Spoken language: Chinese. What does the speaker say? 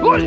过去